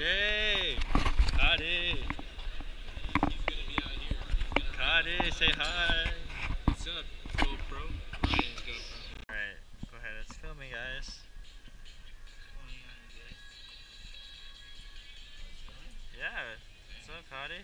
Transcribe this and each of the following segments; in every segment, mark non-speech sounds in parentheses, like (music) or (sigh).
Yay! Cody! Cody, say hi! What's up, GoPro? Alright, go ahead, it's filming, guys. Yeah, what's up, Cody?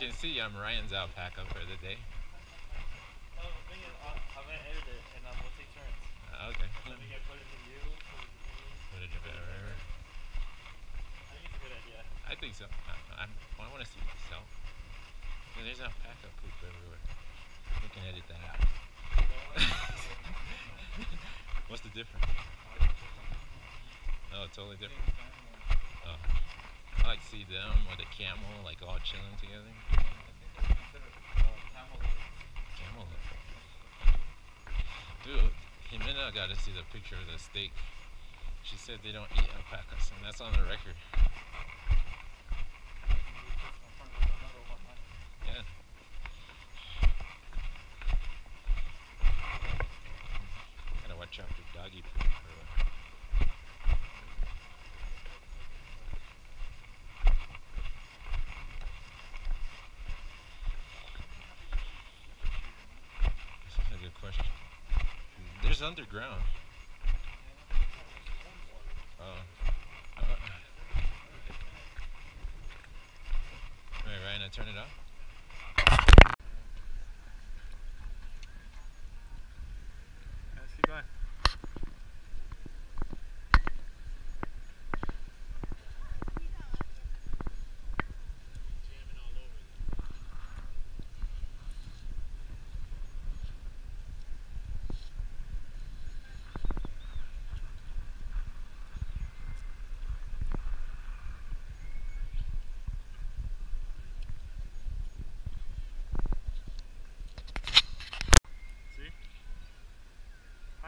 Can see, I'm Ryan's alpaca for the day. I-. Uh, okay. You. I think it's a good idea. I think so. I, want to see myself. There's alpaca poop everywhere. We can edit that out. (laughs) What's the difference? Oh, totally different. Like see them with a camel, like all chilling together. Camel. Dude, Jimena got to see the picture of the steak. She said they don't eat alpacas, and that's on the record. Yeah. Gotta watch out for doggy poop. or- This is a good question. There's underground.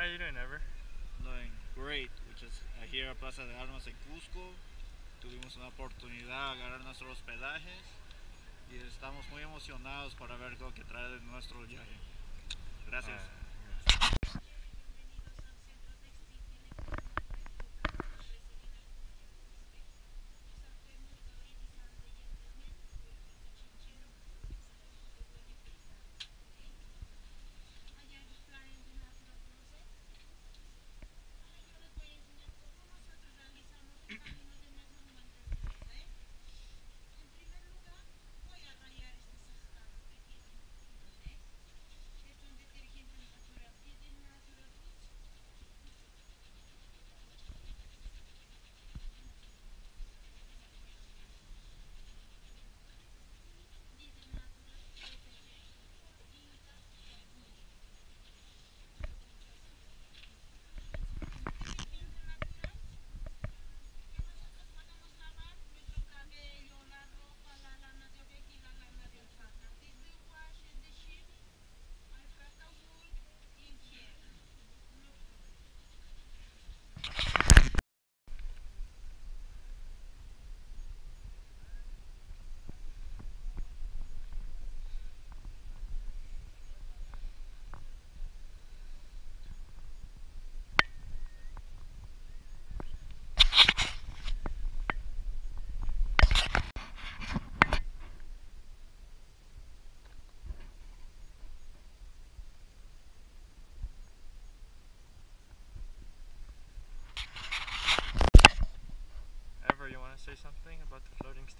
How are you doing, Ever? Doing great, which is uh, here at Plaza de Armas en Cusco. Tuvimos una oportunidad de agarrar nuestros hospedajes y estamos muy emocionados para ver lo que trae de nuestro viaje. Gracias.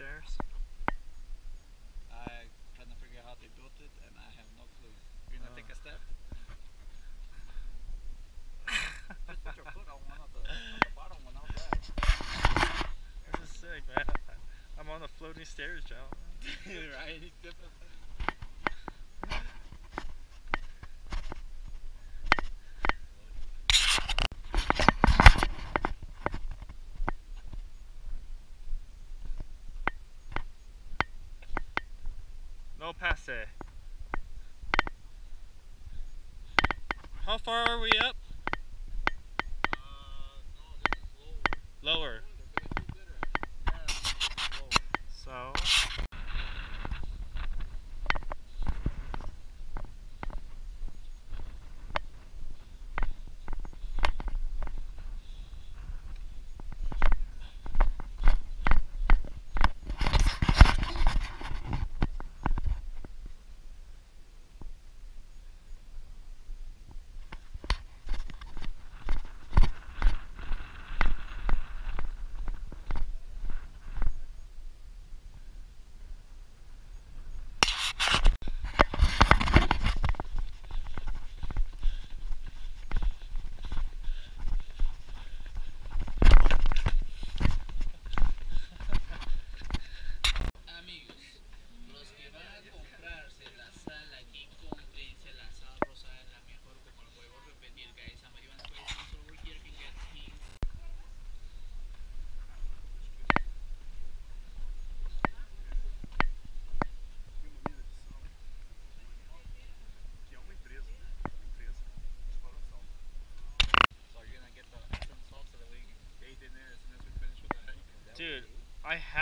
Stairs? I trying to figure out how they built it and I have no clue. You're gonna Oh. take a step? Just (laughs) put your foot on one of the, on the bottom one, how's that? This is sick, man. I'm on the floating stairs, John. (laughs) right? No passe. How far are we up? Uh, lower. So.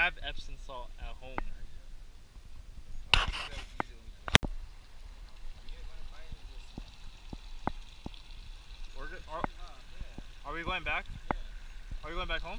Have Epsom salt at home. Are, are we going back? Are we going back home?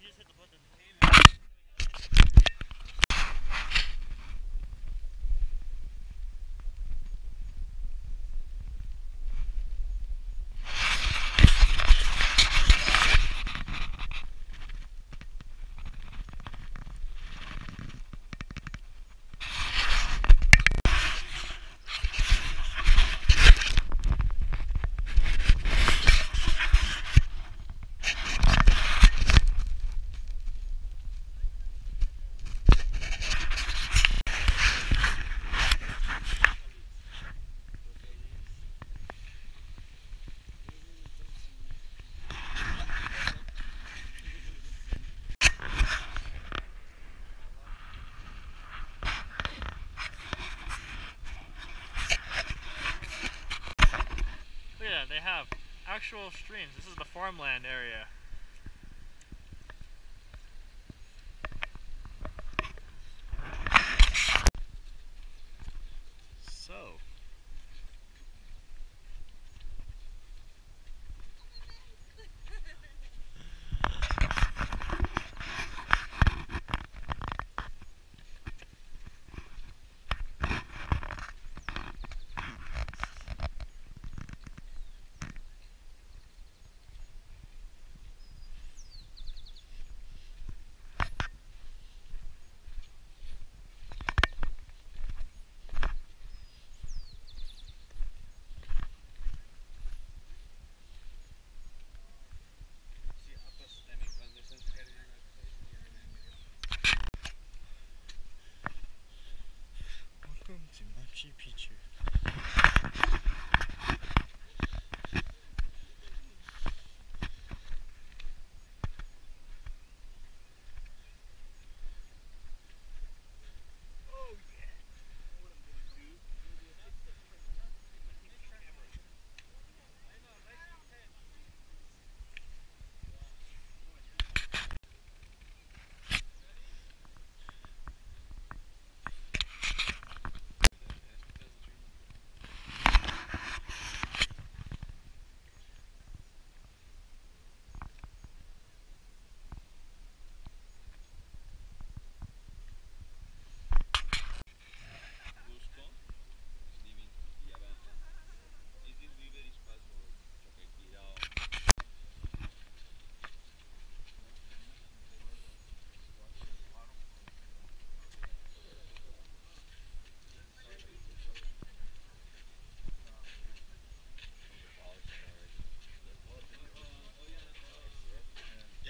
Look at that, they have actual streams. This is the farmland area.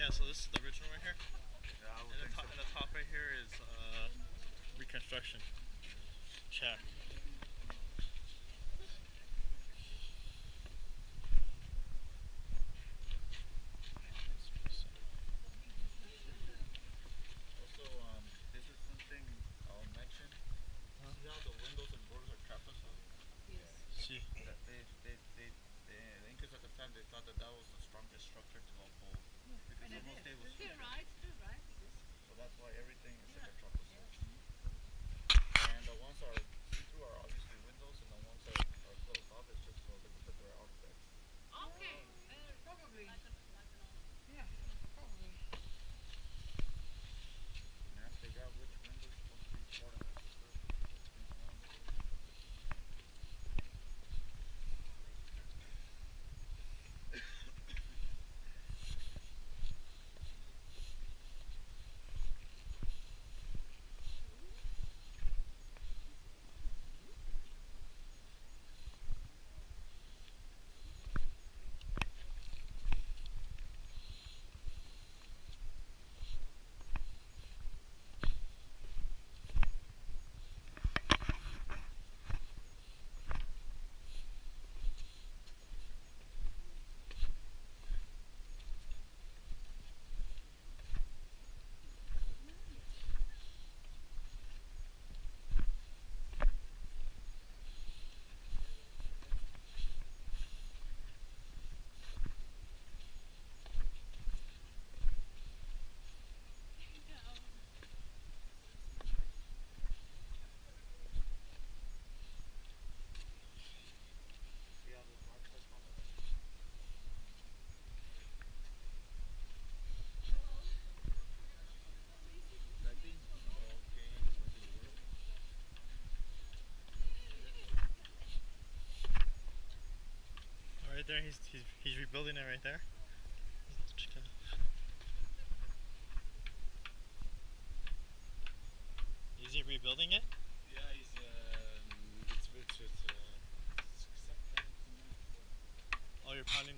So this is the original right here. Yeah, I would And the top, so. and the top right here is uh, reconstruction. Chat. Also, um, this is something I'll mention. Huh? See how the windows and doors are trapezoid? See. That they, they, they, they, the Incas at the time they thought that that was the strongest structure to uphold because the most stable Still structure. right, still right. So that's why everything is like a trapezoid. And the ones are see-through are obviously windows, and the ones that are closed off is just so they can put their outlets. Okay, uh, probably. Yeah, probably. And I figure out which window's supposed to be part of it. Yeah, the black stuff on it. I think okay with the work. Oh, right there, he's, he's he's rebuilding it right there. Is he rebuilding it? Yeah, he's uh, it's it's it's uh, Oh, you're pounding